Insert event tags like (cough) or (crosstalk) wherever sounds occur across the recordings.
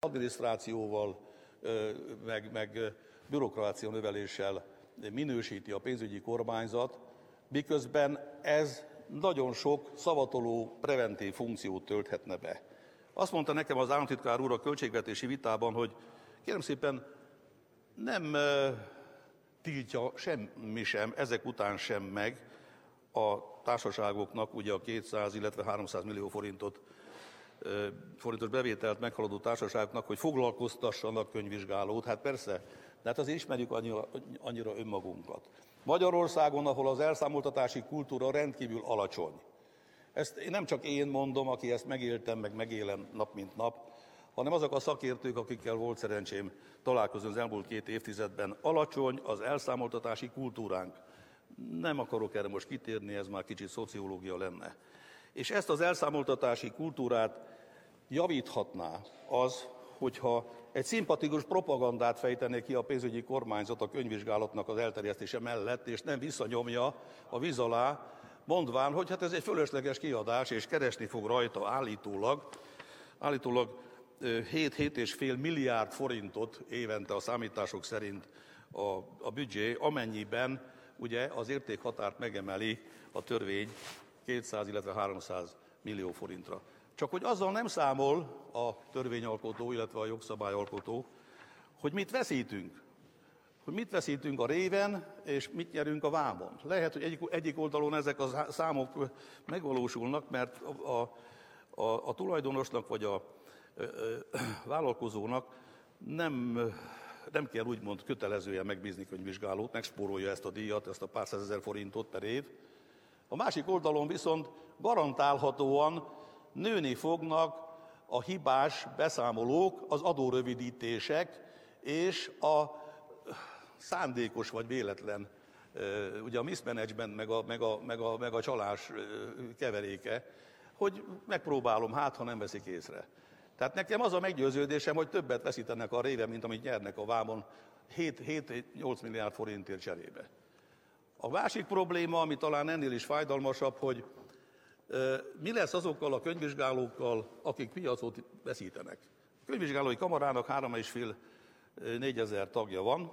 adminisztrációval, meg, meg bürokrácia növeléssel minősíti a pénzügyi kormányzat, miközben ez nagyon sok szavatoló preventív funkciót tölthetne be. Azt mondta nekem az államtitkár úr a költségvetési vitában, hogy kérem szépen nem tiltja semmi sem, ezek után sem meg a társaságoknak, ugye a 200, illetve 300 millió forintot forintos bevételt meghaladó társaságoknak, hogy foglalkoztassanak könyvvizsgálót. Hát persze, de hát azért ismerjük annyira, annyira önmagunkat. Magyarországon, ahol az elszámoltatási kultúra rendkívül alacsony, ezt nem csak én mondom, aki ezt megéltem, meg megélem nap mint nap, hanem azok a szakértők, akikkel volt szerencsém találkozni az elmúlt két évtizedben. Alacsony az elszámoltatási kultúránk. Nem akarok erre most kitérni, ez már kicsit szociológia lenne. És ezt az elszámoltatási kultúrát javíthatná az, hogyha egy szimpatikus propagandát fejtené ki a pénzügyi kormányzat a könyvvizsgálatnak az elterjesztése mellett, és nem visszanyomja a víz alá, mondván, hogy hát ez egy fölösleges kiadás, és keresni fog rajta állítólag, állítólag 7-7,5 milliárd forintot évente a számítások szerint a, a büdzsé, amennyiben ugye az értékhatárt megemeli a törvény 200, illetve 300 millió forintra. Csak hogy azzal nem számol a törvényalkotó, illetve a jogszabályalkotó, hogy mit veszítünk. Hogy mit veszítünk a réven, és mit nyerünk a vámon. Lehet, hogy egyik, egyik oldalon ezek a számok megvalósulnak, mert a, a, a tulajdonosnak vagy a, a, a vállalkozónak nem, nem kell úgymond kötelezően megbízni könyvvizsgálót, megspórolja ezt a díjat, ezt a pár százezer forintot per év. A másik oldalon viszont garantálhatóan nőni fognak a hibás beszámolók, az adórövidítések és a szándékos vagy véletlen, ugye a mismanagement meg a, meg, a, meg, a, meg a csalás keveréke, hogy megpróbálom, hát ha nem veszik észre. Tehát nekem az a meggyőződésem, hogy többet veszítenek a réve, mint amit nyernek a vámon 7-8 milliárd forintért cserébe. A másik probléma, ami talán ennél is fájdalmasabb, hogy mi lesz azokkal a könyvvizsgálókkal, akik piacot veszítenek. A könyvvizsgálói kamarának 3,5-4 ezer tagja van.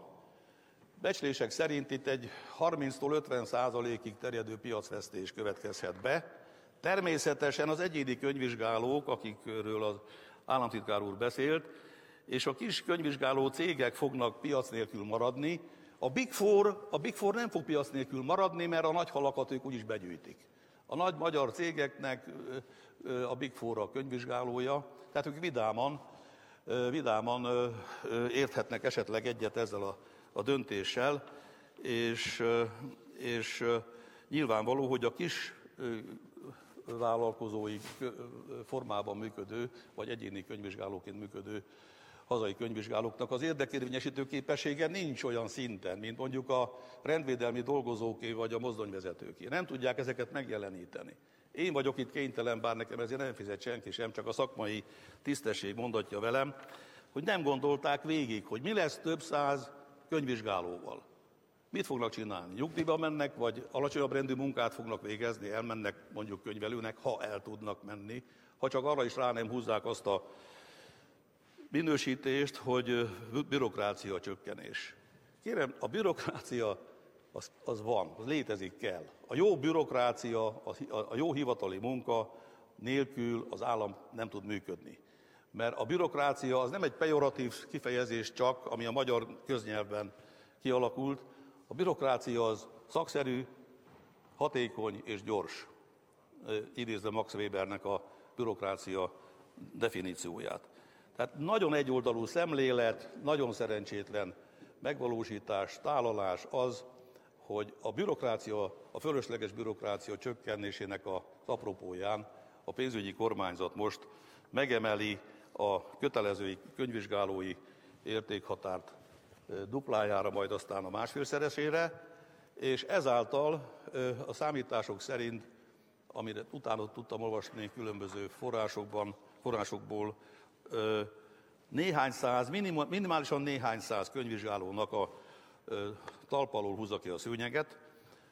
Becslések szerint itt egy 30-tól 50 százalékig terjedő piacvesztés következhet be. Természetesen az egyéni könyvvizsgálók, akikről az államtitkár úr beszélt, és a kis könyvvizsgáló cégek fognak piac nélkül maradni. A Big Four, a Big Four nem fog piac nélkül maradni, mert a nagy halakat ők úgyis begyűjtik. A nagy magyar cégeknek a Big Four a könyvvizsgálója, tehát ők vidáman, vidáman érthetnek esetleg egyet ezzel a, a döntéssel, és, és nyilvánvaló, hogy a kis vállalkozói formában működő, vagy egyéni könyvvizsgálóként működő hazai könyvvizsgálóknak az érdekérvényesítő képessége nincs olyan szinten, mint mondjuk a rendvédelmi dolgozóké vagy a mozdonyvezetőké. Nem tudják ezeket megjeleníteni. Én vagyok itt kénytelen, bár nekem ezért nem fizet senki sem, csak a szakmai tisztesség mondatja velem, hogy nem gondolták végig, hogy mi lesz több száz könyvvizsgálóval. Mit fognak csinálni? Nyugdíjba mennek, vagy alacsonyabb rendű munkát fognak végezni, elmennek mondjuk könyvelőnek, ha el tudnak menni, ha csak arra is rá nem húzzák azt a minősítést, hogy bürokrácia csökkenés. Kérem, a bürokrácia az, az van, az létezik kell. A jó bürokrácia, a, a jó hivatali munka nélkül az állam nem tud működni. Mert a bürokrácia az nem egy pejoratív kifejezés csak, ami a magyar köznyelvben kialakult. A bürokrácia az szakszerű, hatékony és gyors. Idézve Max Webernek a bürokrácia definícióját. Tehát nagyon egyoldalú szemlélet, nagyon szerencsétlen megvalósítás, tálalás az, hogy a bürokrácia, a fölösleges bürokrácia csökkenésének az apropóján a pénzügyi kormányzat most megemeli a kötelező könyvvizsgálói értékhatárt duplájára, majd aztán a másfélszeresére, és ezáltal a számítások szerint, amire utána tudtam olvasni különböző forrásokban, forrásokból, néhány száz, minimálisan néhány száz könyvvizsgálónak a talpalól húzza ki a szőnyeget,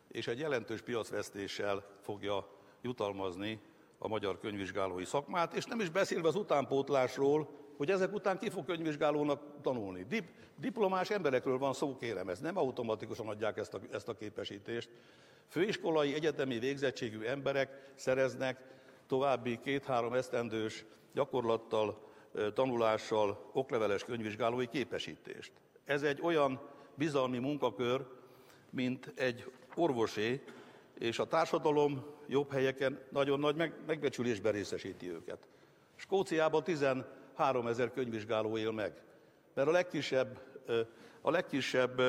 és egy jelentős piacvesztéssel fogja jutalmazni a magyar könyvvizsgálói szakmát, és nem is beszélve az utánpótlásról, hogy ezek után ki fog könyvvizsgálónak tanulni. Dip, diplomás emberekről van szó, kérem, ez nem automatikusan adják ezt a, ezt a képesítést. Főiskolai, egyetemi végzettségű emberek szereznek további két-három esztendős gyakorlattal, tanulással okleveles könyvvizsgálói képesítést. Ez egy olyan bizalmi munkakör, mint egy orvosé, és a társadalom jobb helyeken nagyon nagy megbecsülésben részesíti őket. Skóciában 13 ezer könyvvizsgáló él meg, mert a legkisebb, a legkisebb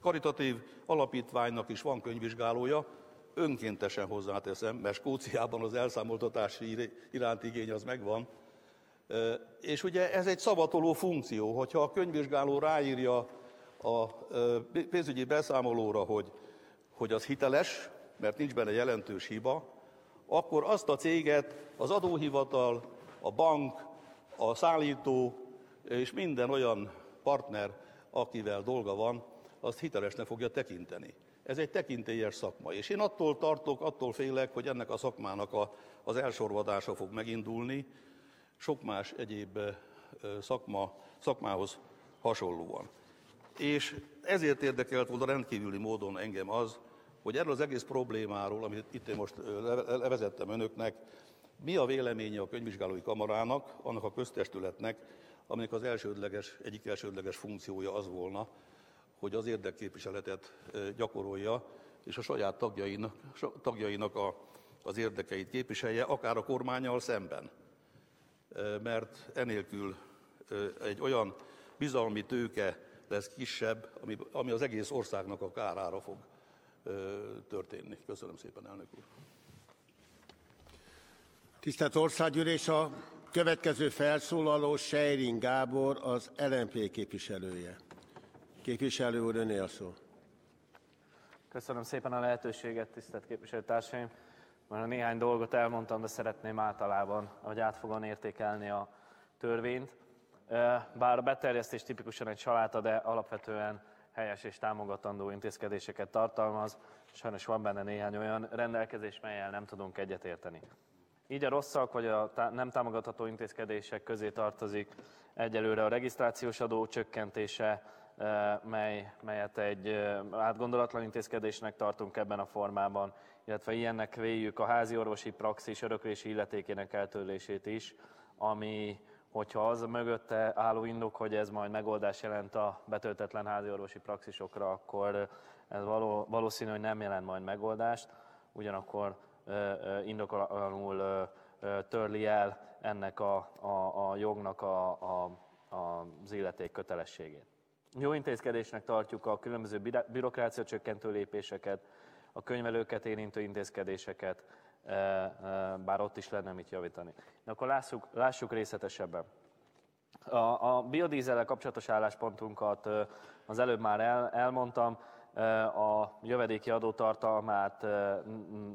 karitatív alapítványnak is van könyvvizsgálója, önkéntesen hozzáteszem, mert Skóciában az elszámoltatási iránti igény az megvan. És ugye ez egy szavatoló funkció, hogyha a könyvvizsgáló ráírja a pénzügyi beszámolóra, hogy, hogy az hiteles, mert nincs benne jelentős hiba, akkor azt a céget az adóhivatal, a bank, a szállító és minden olyan partner, akivel dolga van, azt hitelesnek fogja tekinteni. Ez egy tekintélyes szakma, és én attól tartok, attól félek, hogy ennek a szakmának a, az elsorvadása fog megindulni, sok más egyéb szakma, szakmához hasonlóan. És ezért érdekelt volna rendkívüli módon engem az, hogy erről az egész problémáról, amit itt én most levezettem önöknek, mi a véleménye a könyvvizsgálói kamarának, annak a köztestületnek, aminek az elsődleges, egyik elsődleges funkciója az volna, hogy az érdekképviseletet gyakorolja, és a saját tagjainak, tagjainak a, az érdekeit képviselje, akár a kormányal szemben. Mert enélkül egy olyan bizalmi tőke lesz kisebb, ami, ami az egész országnak a kárára fog történni. Köszönöm szépen, elnök úr. Tisztelt Országgyűlés, a következő felszólaló Sejrin Gábor, az LNP képviselője. Képviselő úr, öné a szó. Köszönöm szépen a lehetőséget, tisztelt képviselőtársaim. Már néhány dolgot elmondtam, de szeretném általában, hogy átfogóan értékelni a törvényt. Bár a beterjesztés tipikusan egy saláta, de alapvetően helyes és támogatandó intézkedéseket tartalmaz. Sajnos van benne néhány olyan rendelkezés, melyel nem tudunk egyetérteni. Így a rosszak vagy a nem támogatható intézkedések közé tartozik egyelőre a regisztrációs adó csökkentése, mely, melyet egy átgondolatlan intézkedésnek tartunk ebben a formában, illetve ilyennek véljük a házi orvosi praxis öröklési illetékének eltörlését is, ami hogyha az a mögötte álló indok, hogy ez majd megoldás jelent a betöltetlen háziorvosi praxisokra, akkor ez való, valószínű, hogy nem jelent majd megoldást, ugyanakkor indokolanul törli el ennek a, a, a jognak a, a, az illeték kötelességét. Jó intézkedésnek tartjuk a különböző bürokrácia csökkentő lépéseket, a könyvelőket érintő intézkedéseket, bár ott is lenne mit javítani. De akkor lássuk, lássuk részletesebben. A, a biodízellel kapcsolatos álláspontunkat az előbb már el, elmondtam, a jövedéki adótartalmát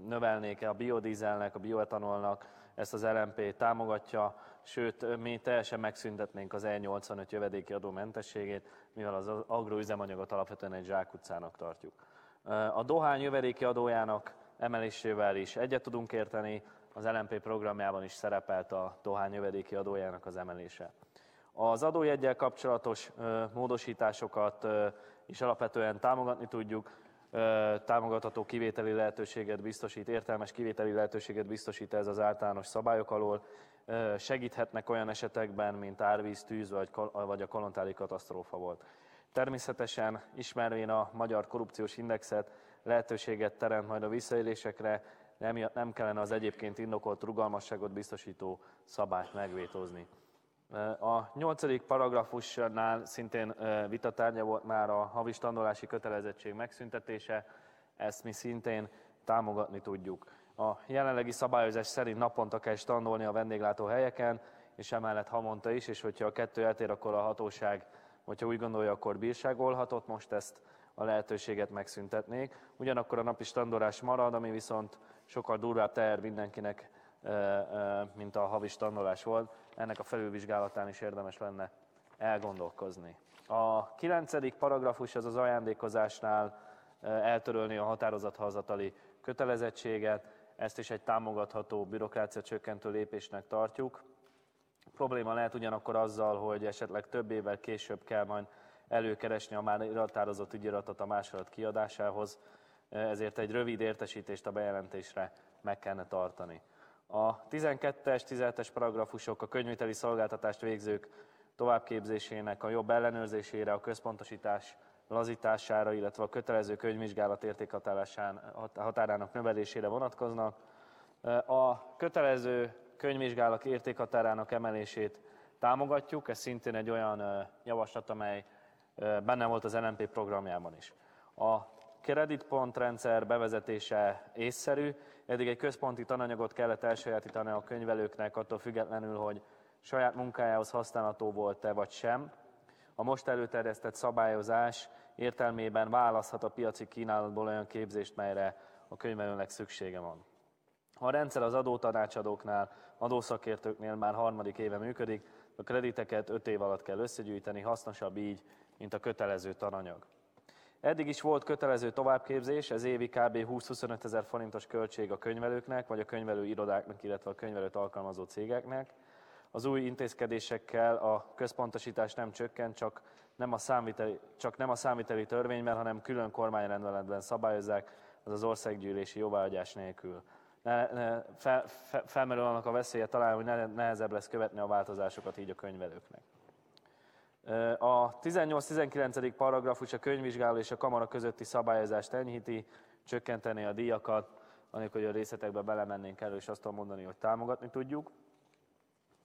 növelnék a biodízelnek, a bioetanolnak, ezt az LMP támogatja, sőt, mi teljesen megszüntetnénk az E85 jövedéki adómentességét, mivel az agroüzemanyagot alapvetően egy zsákutcának tartjuk. A dohány jövedéki adójának emelésével is egyet tudunk érteni, az LMP programjában is szerepelt a dohány jövedéki adójának az emelése. Az adójegyel kapcsolatos módosításokat is alapvetően támogatni tudjuk, támogatható kivételi lehetőséget biztosít, értelmes kivételi lehetőséget biztosít ez az általános szabályok alól, segíthetnek olyan esetekben, mint árvíz, tűz vagy, a kolontári katasztrófa volt. Természetesen ismervén a magyar korrupciós indexet, lehetőséget teremt majd a visszaélésekre, emiatt nem kellene az egyébként indokolt rugalmasságot biztosító szabályt megvétózni. A nyolcadik paragrafusnál szintén vitatárgya volt már a havis tandolási kötelezettség megszüntetése, ezt mi szintén támogatni tudjuk. A jelenlegi szabályozás szerint naponta kell standolni a vendéglátó helyeken, és emellett havonta is, és hogyha a kettő eltér, akkor a hatóság, hogyha úgy gondolja, akkor bírságolhatott, most ezt a lehetőséget megszüntetnék. Ugyanakkor a napi standolás marad, ami viszont sokkal durvább teher mindenkinek, mint a havi standolás volt. Ennek a felülvizsgálatán is érdemes lenne elgondolkozni. A kilencedik paragrafus az az ajándékozásnál eltörölni a határozathazatali kötelezettséget, ezt is egy támogatható bürokrácia csökkentő lépésnek tartjuk. Probléma lehet ugyanakkor azzal, hogy esetleg több évvel később kell majd előkeresni a már iratározott ügyiratot a másolat kiadásához, ezért egy rövid értesítést a bejelentésre meg kellene tartani. A 12-es, 17-es paragrafusok a könyviteli szolgáltatást végzők továbbképzésének a jobb ellenőrzésére, a központosítás lazítására, illetve a kötelező könyvvizsgálat határának növelésére vonatkoznak. A kötelező könyvvizsgálat értékhatárának emelését támogatjuk, ez szintén egy olyan javaslat, amely benne volt az LNP programjában is. A kreditpont rendszer bevezetése észszerű, eddig egy központi tananyagot kellett elsajátítani a könyvelőknek, attól függetlenül, hogy saját munkájához használható volt-e vagy sem. A most előterjesztett szabályozás értelmében választhat a piaci kínálatból olyan képzést, melyre a könyvelőnek szüksége van. Ha a rendszer az adótanácsadóknál, adószakértőknél már harmadik éve működik, a krediteket 5 év alatt kell összegyűjteni, hasznosabb így, mint a kötelező tananyag. Eddig is volt kötelező továbbképzés, ez évi kb. 20-25 ezer forintos költség a könyvelőknek, vagy a könyvelő irodáknak, illetve a könyvelőt alkalmazó cégeknek. Az új intézkedésekkel a központosítás nem csökkent, csak nem a számviteli, csak nem a számviteli törvényben, hanem külön kormányrendeletben szabályozzák, az az országgyűlési jóváhagyás nélkül. Ne, ne, fel, fel, felmerül annak a veszélye talán, hogy nehezebb lesz követni a változásokat így a könyvelőknek. A 18-19. paragrafus a könyvvizsgáló és a kamara közötti szabályozást enyhíti, csökkenteni a díjakat, anélkül, hogy a részletekbe belemennénk elő, és azt mondani, hogy támogatni tudjuk.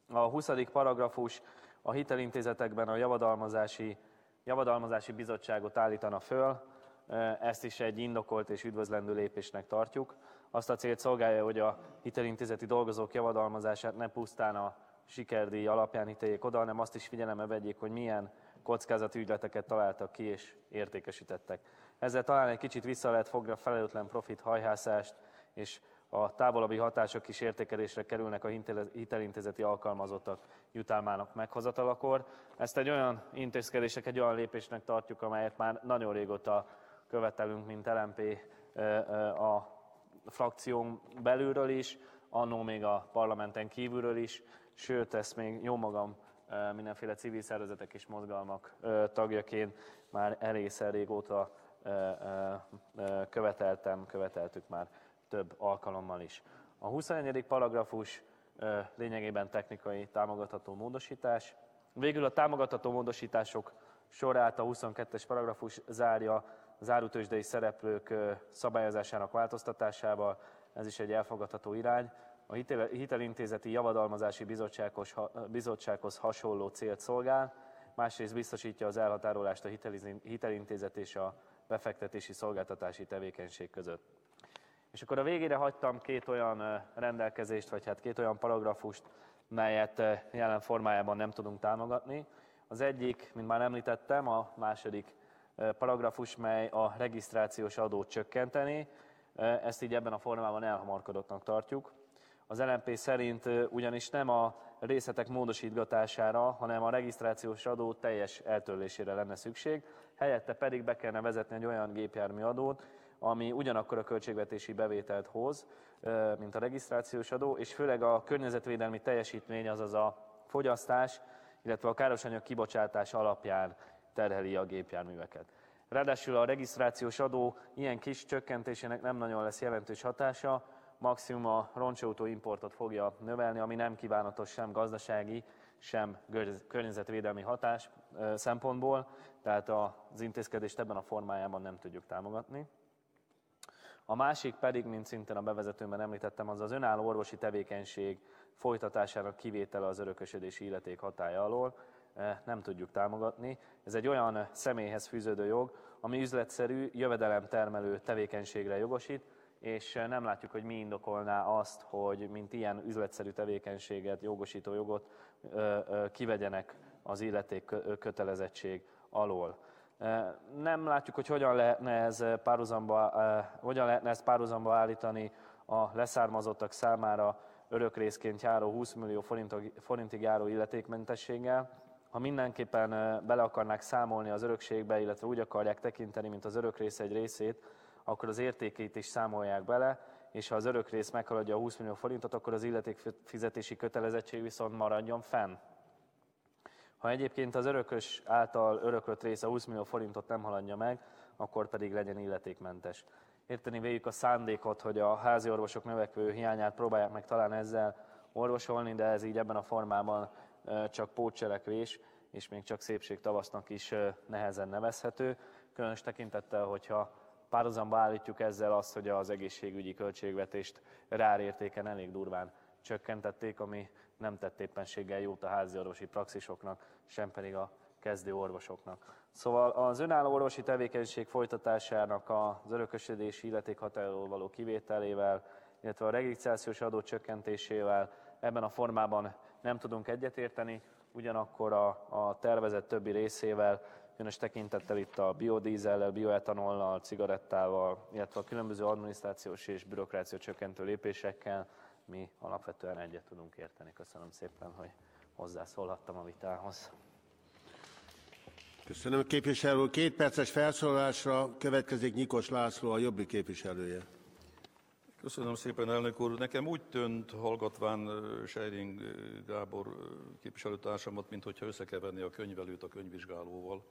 A 20. paragrafus a hitelintézetekben a javadalmazási, javadalmazási bizottságot állítana föl, ezt is egy indokolt és üdvözlendő lépésnek tartjuk. Azt a célt szolgálja, hogy a hitelintézeti dolgozók javadalmazását ne pusztán a sikerdíj alapján ítéljék oda, hanem azt is figyelembe vegyék, hogy milyen kockázati ügyleteket találtak ki és értékesítettek. Ezzel talán egy kicsit vissza lehet fogni a felelőtlen profit hajhászást, és a távolabbi hatások is értékelésre kerülnek a hitelintézeti alkalmazottak jutalmának meghozatalakor. Ezt egy olyan intézkedések, egy olyan lépésnek tartjuk, amelyet már nagyon régóta követelünk, mint LMP a frakción belülről is, annó még a parlamenten kívülről is, sőt, ezt még jó magam mindenféle civil szervezetek és mozgalmak tagjaként már elészen régóta követeltem, követeltük már több alkalommal is. A 21. paragrafus lényegében technikai támogatható módosítás. Végül a támogatható módosítások sorát a 22-es paragrafus zárja zárutősdei szereplők szabályozásának változtatásával, ez is egy elfogadható irány a hitelintézeti javadalmazási bizottsághoz, bizottsághoz hasonló célt szolgál, másrészt biztosítja az elhatárolást a hitelintézet és a befektetési szolgáltatási tevékenység között. És akkor a végére hagytam két olyan rendelkezést, vagy hát két olyan paragrafust, melyet jelen formájában nem tudunk támogatni. Az egyik, mint már említettem, a második paragrafus, mely a regisztrációs adót csökkenteni. Ezt így ebben a formában elhamarkodottnak tartjuk. Az LNP szerint ugyanis nem a részletek módosítgatására, hanem a regisztrációs adó teljes eltörlésére lenne szükség, helyette pedig be kellene vezetni egy olyan gépjármű adót, ami ugyanakkor a költségvetési bevételt hoz, mint a regisztrációs adó, és főleg a környezetvédelmi teljesítmény, azaz a fogyasztás, illetve a károsanyag kibocsátás alapján terheli a gépjárműveket. Ráadásul a regisztrációs adó ilyen kis csökkentésének nem nagyon lesz jelentős hatása, maximum a roncsautó importot fogja növelni, ami nem kívánatos sem gazdasági, sem környezetvédelmi hatás szempontból, tehát az intézkedést ebben a formájában nem tudjuk támogatni. A másik pedig, mint szintén a bevezetőben említettem, az az önálló orvosi tevékenység folytatásának kivétele az örökösödési illeték hatája alól. Nem tudjuk támogatni. Ez egy olyan személyhez fűződő jog, ami üzletszerű, jövedelemtermelő tevékenységre jogosít, és eh, nem látjuk, hogy mi indokolná azt, hogy mint ilyen üzletszerű tevékenységet, jogosító jogot kivegyenek az illeték kötelezettség alól. Nem látjuk, hogy hogyan lehetne, ez párhuzamba, hogyan lehetne ezt párhuzamba állítani a leszármazottak számára örökrészként járó 20 millió forintig járó illetékmentességgel. Ha mindenképpen bele akarnák számolni az örökségbe, illetve úgy akarják tekinteni, mint az örökrész egy részét, akkor az értékét is számolják bele, és ha az örök rész meghaladja a 20 millió forintot, akkor az illetékfizetési kötelezettség viszont maradjon fenn. Ha egyébként az örökös által öröklött része 20 millió forintot nem haladja meg, akkor pedig legyen illetékmentes. Érteni véljük a szándékot, hogy a házi orvosok növekvő hiányát próbálják meg talán ezzel orvosolni, de ez így ebben a formában csak pótcselekvés, és még csak szépség tavasznak is nehezen nevezhető. Különös tekintettel, hogyha párhuzamba állítjuk ezzel azt, hogy az egészségügyi költségvetést rárértéken elég durván csökkentették, ami nem tett éppenséggel jót a háziorvosi praxisoknak, sem pedig a kezdő orvosoknak. Szóval az önálló orvosi tevékenység folytatásának az örökösödési illetékhatáról való kivételével, illetve a regisztrációs adó csökkentésével ebben a formában nem tudunk egyetérteni, ugyanakkor a, a tervezett többi részével, különös tekintettel itt a biodízellel, bioetanollal, cigarettával, illetve a különböző adminisztrációs és bürokrácia csökkentő lépésekkel mi alapvetően egyet tudunk érteni. Köszönöm szépen, hogy hozzászólhattam a vitához. Köszönöm képviselő. Két perces felszólalásra következik Nyikos László, a Jobbik képviselője. Köszönöm szépen, elnök úr. Nekem úgy tűnt, hallgatván Seiring Gábor képviselőtársamat, mint hogyha összekeverni a könyvelőt a könyvvizsgálóval.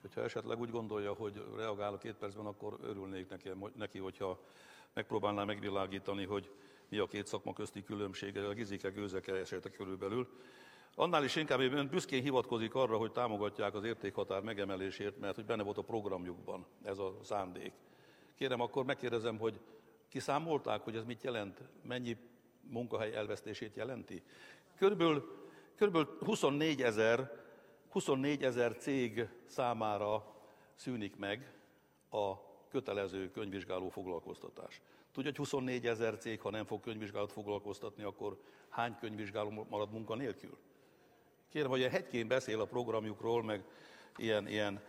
Hogyha esetleg úgy gondolja, hogy reagál a két percben, akkor örülnék neki, hogyha megpróbálná megvilágítani, hogy mi a két szakma közti különbsége, a gizike, gőzeke esete körülbelül. Annál is inkább ön büszkén hivatkozik arra, hogy támogatják az értékhatár megemelését, mert hogy benne volt a programjukban ez a szándék. Kérem, akkor megkérdezem, hogy kiszámolták, hogy ez mit jelent, mennyi munkahely elvesztését jelenti? Körülbelül, körülbelül 24 ezer 24 ezer cég számára szűnik meg a kötelező könyvvizsgáló foglalkoztatás. Tudja, hogy 24 ezer cég, ha nem fog könyvvizsgálót foglalkoztatni, akkor hány könyvvizsgáló marad munka nélkül? Kérem, hogy hegykén beszél a programjukról, meg ilyen, ilyen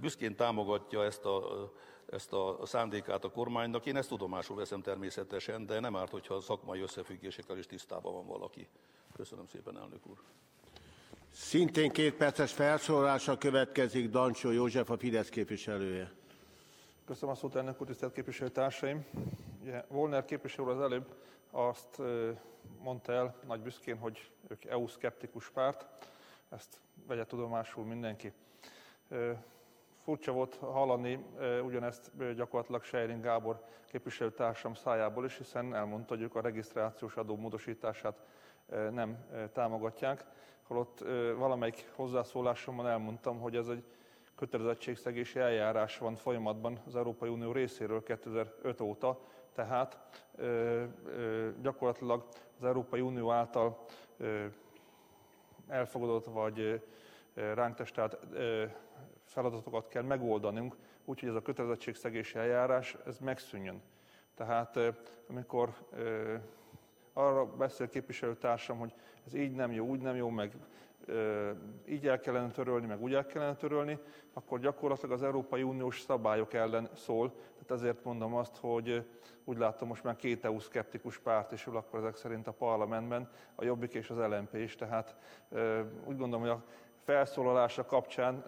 büszkén támogatja ezt a, ezt a szándékát a kormánynak. Én ezt tudomásul veszem természetesen, de nem árt, hogyha a szakmai összefüggésekkel is tisztában van valaki. Köszönöm szépen, elnök úr. Szintén két perces felszólalása következik Dancsó József, a Fidesz képviselője. Köszönöm a szót, elnök úr, tisztelt képviselőtársaim. Ugye, Volner képviselő az előbb azt mondta el nagy büszkén, hogy ők EU-szkeptikus párt. Ezt vegye tudomásul mindenki. Furcsa volt hallani ugyanezt gyakorlatilag Sejrin Gábor képviselőtársam szájából is, hiszen elmondta, hogy ők a regisztrációs adó módosítását nem támogatják. Holott valamelyik hozzászólásomban elmondtam, hogy ez egy kötelezettségszegési eljárás van folyamatban az Európai Unió részéről 2005 óta, tehát gyakorlatilag az Európai Unió által elfogadott vagy ránk testelt feladatokat kell megoldanunk, úgyhogy ez a kötelezettségszegési eljárás ez megszűnjön. Tehát amikor arra beszél képviselőtársam, hogy ez így nem jó, úgy nem jó, meg így el kellene törölni, meg úgy el kellene törölni, akkor gyakorlatilag az Európai Uniós szabályok ellen szól. Tehát ezért mondom azt, hogy úgy látom most már két EU szkeptikus párt is ül akkor ezek szerint a parlamentben, a Jobbik és az LNP is. Tehát úgy gondolom, hogy a felszólalása kapcsán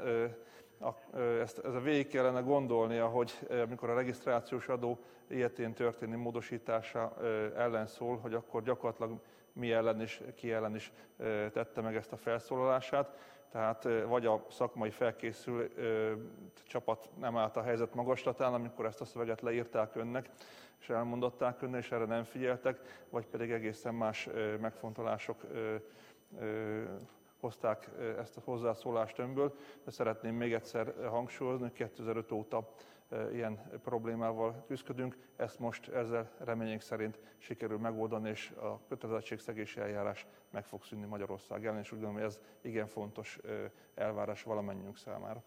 ezt, ez a végig kellene gondolnia, hogy amikor a regisztrációs adó ilyetén történő módosítása ellen szól, hogy akkor gyakorlatilag mi ellen is, ki ellen is tette meg ezt a felszólalását. Tehát vagy a szakmai felkészül csapat nem állt a helyzet magaslatán, amikor ezt a szöveget leírták önnek, és elmondották önnek, és erre nem figyeltek, vagy pedig egészen más megfontolások hozták ezt a hozzászólást önből, de szeretném még egyszer hangsúlyozni, hogy 2005 óta ilyen problémával küzdködünk. Ezt most ezzel reményénk szerint sikerül megoldani, és a kötelezettségszegési eljárás meg fog szűnni Magyarország ellen, és úgy gondolom, hogy ez igen fontos elvárás valamennyiünk számára.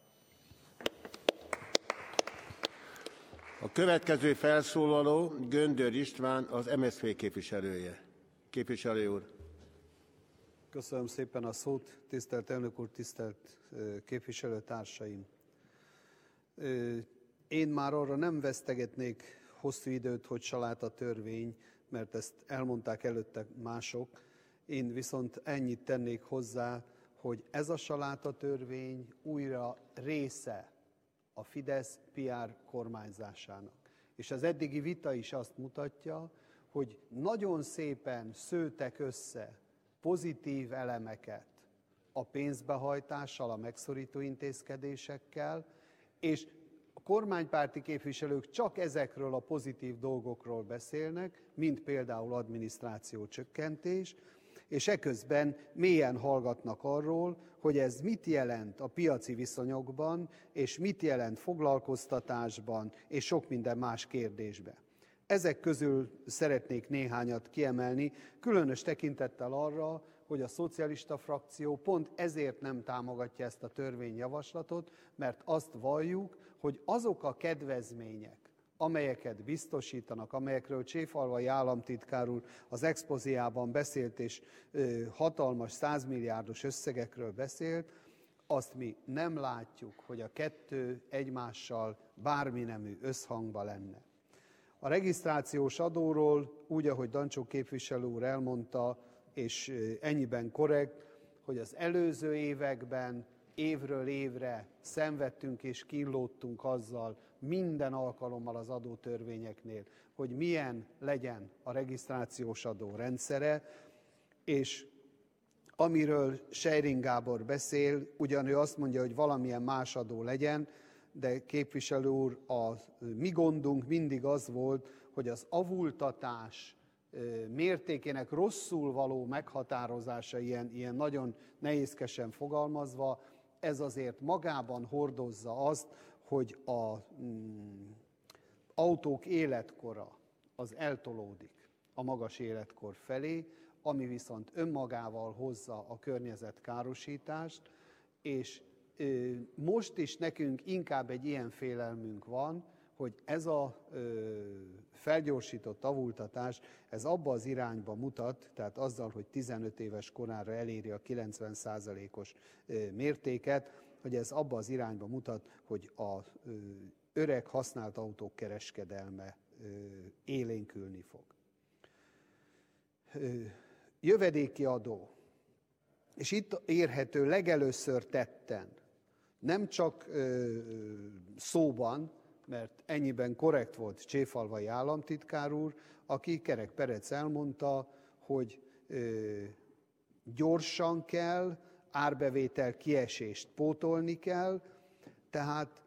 A következő felszólaló Göndör István, az MSZP képviselője. Képviselő úr. Köszönöm szépen a szót, tisztelt elnök úr, tisztelt képviselőtársaim. Én már arra nem vesztegetnék hosszú időt, hogy saláta törvény, mert ezt elmondták előtte mások. Én viszont ennyit tennék hozzá, hogy ez a saláta törvény újra része a Fidesz PR kormányzásának. És az eddigi vita is azt mutatja, hogy nagyon szépen szőtek össze pozitív elemeket a pénzbehajtással, a megszorító intézkedésekkel, és a kormánypárti képviselők csak ezekről a pozitív dolgokról beszélnek, mint például adminisztráció csökkentés, és eközben mélyen hallgatnak arról, hogy ez mit jelent a piaci viszonyokban, és mit jelent foglalkoztatásban, és sok minden más kérdésben. Ezek közül szeretnék néhányat kiemelni, különös tekintettel arra, hogy a szocialista frakció pont ezért nem támogatja ezt a törvényjavaslatot, mert azt valljuk, hogy azok a kedvezmények, amelyeket biztosítanak, amelyekről Cséfalvai államtitkár úr az expoziában beszélt, és hatalmas százmilliárdos összegekről beszélt, azt mi nem látjuk, hogy a kettő egymással bármi nemű összhangba lenne. A regisztrációs adóról, úgy, ahogy Dancsó képviselő úr elmondta, és ennyiben korrekt, hogy az előző években évről évre szenvedtünk és kínlódtunk azzal minden alkalommal az adótörvényeknél, hogy milyen legyen a regisztrációs adó rendszere, és amiről Sejring Gábor beszél, ugyan ő azt mondja, hogy valamilyen más adó legyen, de képviselő úr, a mi gondunk mindig az volt, hogy az avultatás mértékének rosszul való meghatározása, ilyen, ilyen nagyon nehézkesen fogalmazva, ez azért magában hordozza azt, hogy a mm, autók életkora az eltolódik a magas életkor felé, ami viszont önmagával hozza a környezetkárosítást, és most is nekünk inkább egy ilyen félelmünk van, hogy ez a felgyorsított avultatás, ez abba az irányba mutat, tehát azzal, hogy 15 éves korára eléri a 90%-os mértéket, hogy ez abba az irányba mutat, hogy a öreg használt autók kereskedelme élénkülni fog. Jövedéki adó. És itt érhető legelőször tetten, nem csak ö, szóban, mert ennyiben korrekt volt Cséfalvai államtitkár úr, aki Kerek Perec elmondta, hogy ö, gyorsan kell, árbevétel kiesést pótolni kell, tehát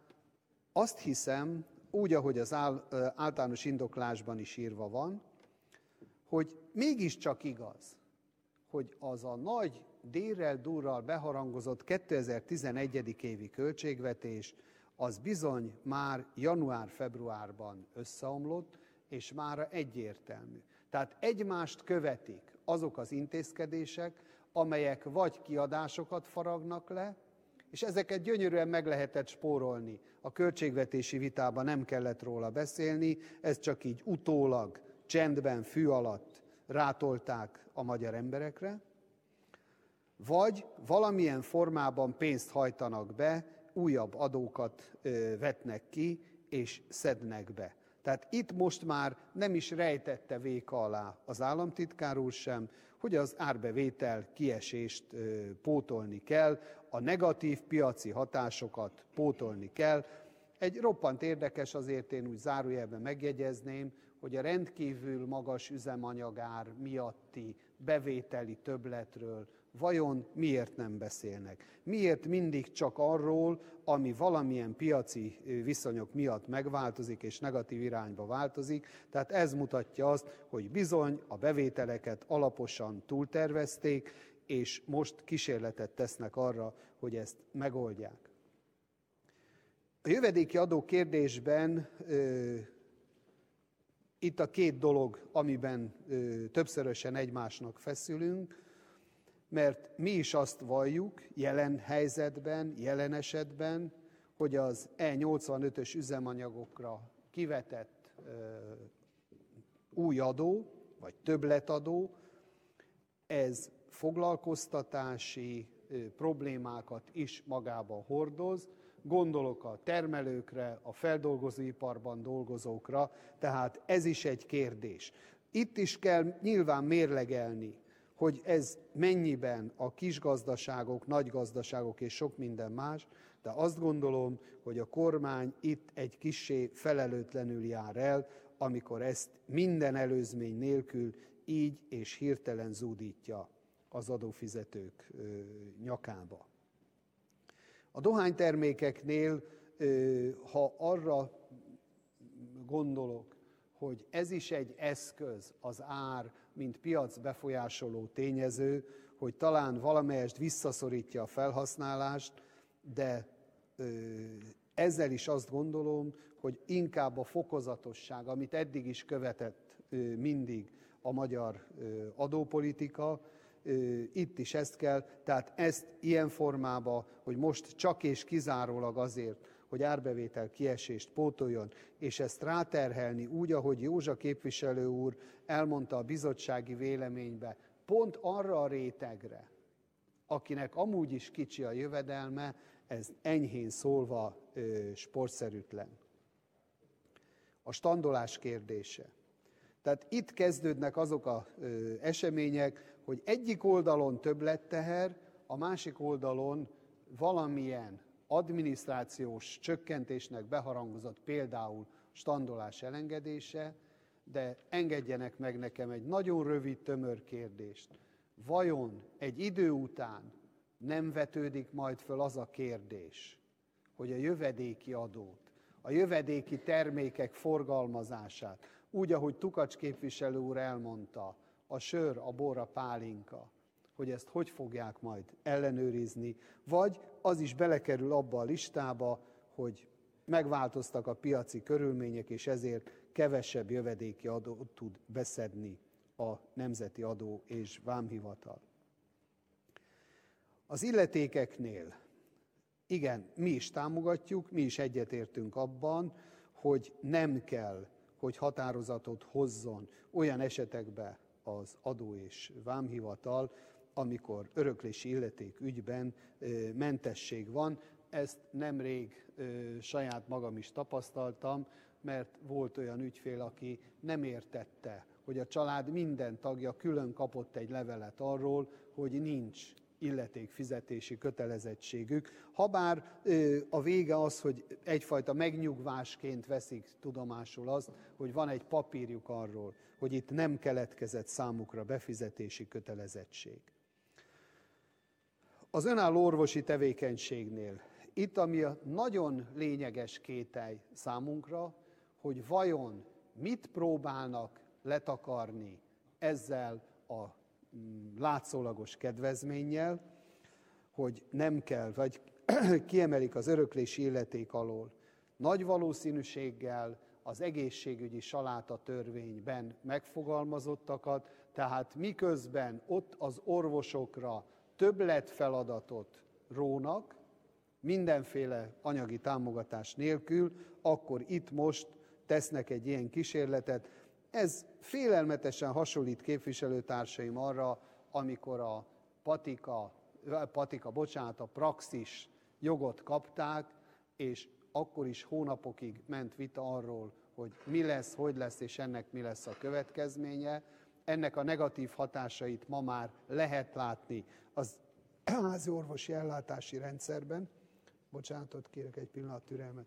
azt hiszem, úgy, ahogy az általános indoklásban is írva van, hogy mégiscsak igaz, hogy az a nagy dérrel durral beharangozott 2011. évi költségvetés az bizony már január-februárban összeomlott, és már egyértelmű. Tehát egymást követik azok az intézkedések, amelyek vagy kiadásokat faragnak le, és ezeket gyönyörűen meg lehetett spórolni. A költségvetési vitában nem kellett róla beszélni, ez csak így utólag, csendben, fű alatt rátolták a magyar emberekre, vagy valamilyen formában pénzt hajtanak be, újabb adókat vetnek ki, és szednek be. Tehát itt most már nem is rejtette véka alá az államtitkár úr sem, hogy az árbevétel kiesést pótolni kell, a negatív piaci hatásokat pótolni kell. Egy roppant érdekes, azért én úgy zárójelben megjegyezném, hogy a rendkívül magas üzemanyagár miatti bevételi többletről vajon miért nem beszélnek? Miért mindig csak arról, ami valamilyen piaci viszonyok miatt megváltozik és negatív irányba változik? Tehát ez mutatja azt, hogy bizony a bevételeket alaposan túltervezték, és most kísérletet tesznek arra, hogy ezt megoldják. A jövedéki adó kérdésben ö, itt a két dolog, amiben ö, többszörösen egymásnak feszülünk, mert mi is azt valljuk jelen helyzetben, jelen esetben, hogy az E85-ös üzemanyagokra kivetett ö, új adó, vagy többletadó, ez foglalkoztatási ö, problémákat is magába hordoz, gondolok a termelőkre, a feldolgozóiparban dolgozókra, tehát ez is egy kérdés. Itt is kell nyilván mérlegelni hogy ez mennyiben a kisgazdaságok, nagygazdaságok és sok minden más, de azt gondolom, hogy a kormány itt egy kissé felelőtlenül jár el, amikor ezt minden előzmény nélkül így és hirtelen zúdítja az adófizetők nyakába. A dohánytermékeknél, ha arra gondolok, hogy ez is egy eszköz, az ár, mint piac befolyásoló tényező, hogy talán valamelyest visszaszorítja a felhasználást, de ezzel is azt gondolom, hogy inkább a fokozatosság, amit eddig is követett mindig a magyar adópolitika, itt is ezt kell, tehát ezt ilyen formába, hogy most csak és kizárólag azért, hogy árbevétel kiesést pótoljon, és ezt ráterhelni úgy, ahogy Józsa képviselő úr elmondta a bizottsági véleménybe, pont arra a rétegre, akinek amúgy is kicsi a jövedelme, ez enyhén szólva ö, sportszerűtlen. A standolás kérdése. Tehát itt kezdődnek azok az események, hogy egyik oldalon többletteher, a másik oldalon valamilyen adminisztrációs csökkentésnek beharangozott például standolás elengedése, de engedjenek meg nekem egy nagyon rövid, tömör kérdést. Vajon egy idő után nem vetődik majd föl az a kérdés, hogy a jövedéki adót, a jövedéki termékek forgalmazását, úgy, ahogy Tukacs képviselő úr elmondta, a sör, a bor, a pálinka, hogy ezt hogy fogják majd ellenőrizni, vagy az is belekerül abba a listába, hogy megváltoztak a piaci körülmények, és ezért kevesebb jövedéki adót tud beszedni a Nemzeti Adó és Vámhivatal. Az illetékeknél, igen, mi is támogatjuk, mi is egyetértünk abban, hogy nem kell, hogy határozatot hozzon olyan esetekbe az adó és vámhivatal, amikor öröklési illeték ügyben mentesség van. Ezt nemrég saját magam is tapasztaltam, mert volt olyan ügyfél, aki nem értette, hogy a család minden tagja külön kapott egy levelet arról, hogy nincs illetékfizetési kötelezettségük. Habár a vége az, hogy egyfajta megnyugvásként veszik tudomásul azt, hogy van egy papírjuk arról, hogy itt nem keletkezett számukra befizetési kötelezettség. Az önálló orvosi tevékenységnél itt, ami a nagyon lényeges kételj számunkra, hogy vajon mit próbálnak letakarni ezzel a mm, látszólagos kedvezménnyel, hogy nem kell, vagy (clears throat) kiemelik az öröklési illeték alól. Nagy valószínűséggel az egészségügyi saláta törvényben megfogalmazottakat, tehát miközben ott az orvosokra többlet feladatot rónak, mindenféle anyagi támogatás nélkül, akkor itt most tesznek egy ilyen kísérletet. Ez félelmetesen hasonlít képviselőtársaim arra, amikor a patika, patika, bocsánat, a praxis jogot kapták, és akkor is hónapokig ment vita arról, hogy mi lesz, hogy lesz, és ennek mi lesz a következménye. Ennek a negatív hatásait ma már lehet látni az (clears throat) házi orvosi ellátási rendszerben. Bocsánatot kérek egy pillanat türelmet.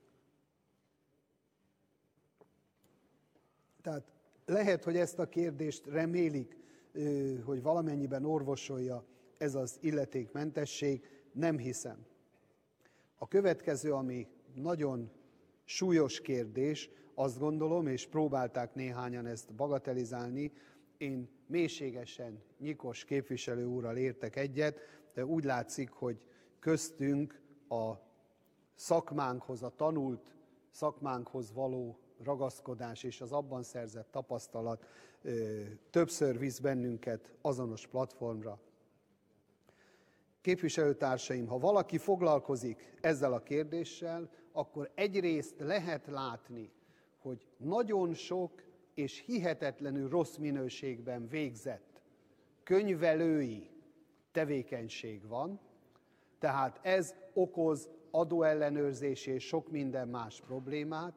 Tehát lehet, hogy ezt a kérdést remélik, hogy valamennyiben orvosolja ez az illetékmentesség, nem hiszem. A következő, ami nagyon súlyos kérdés, azt gondolom, és próbálták néhányan ezt bagatelizálni, én mélységesen Nyikos képviselő úrral értek egyet, de úgy látszik, hogy köztünk a szakmánkhoz, a tanult szakmánkhoz való ragaszkodás és az abban szerzett tapasztalat ö, többször visz bennünket azonos platformra. Képviselőtársaim, ha valaki foglalkozik ezzel a kérdéssel, akkor egyrészt lehet látni, hogy nagyon sok és hihetetlenül rossz minőségben végzett könyvelői tevékenység van, tehát ez okoz adóellenőrzés és sok minden más problémát,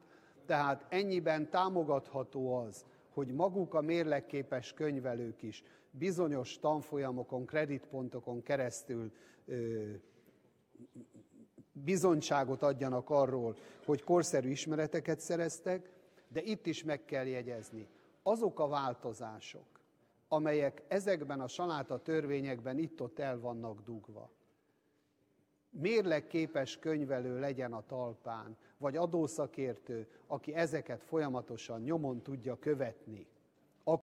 tehát ennyiben támogatható az, hogy maguk a mérlegképes könyvelők is bizonyos tanfolyamokon, kreditpontokon keresztül ö, bizonyságot adjanak arról, hogy korszerű ismereteket szereztek, de itt is meg kell jegyezni, azok a változások, amelyek ezekben a saláta törvényekben itt-ott el vannak dugva. Mérlegképes könyvelő legyen a talpán, vagy adószakértő, aki ezeket folyamatosan nyomon tudja követni